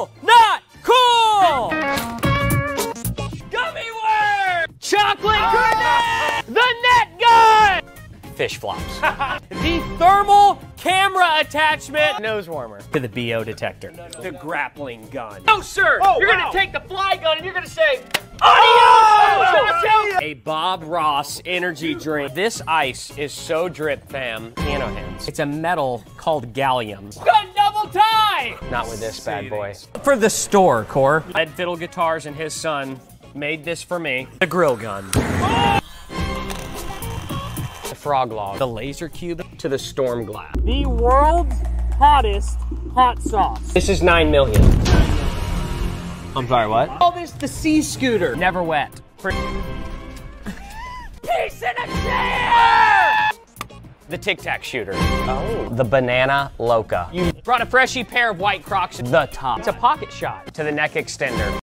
Cool, not cool! Gummy worm! Chocolate grenade! The net gun! Fish flops. the thermal camera attachment. Nose warmer. To the BO detector. The grappling gun. No, sir! Oh, you're gonna take the fly gun and you're gonna say, oh, Adios! A Bob Ross energy drink. This ice is so drip, fam. Piano hands. It's a metal called gallium. Gun double tie! Not with this bad boy. For the store, Core. Ed Fiddle Guitars and his son made this for me. The grill gun. The frog log. The laser cube to the storm glass. The world's hottest hot sauce. This is 9 million. I'm sorry, what? Call this the sea scooter. Never wet. For Piece in a chair! The Tic Tac shooter. Oh. The Banana Loca. You brought a freshy pair of white Crocs. The top. It's a pocket shot. To the neck extender.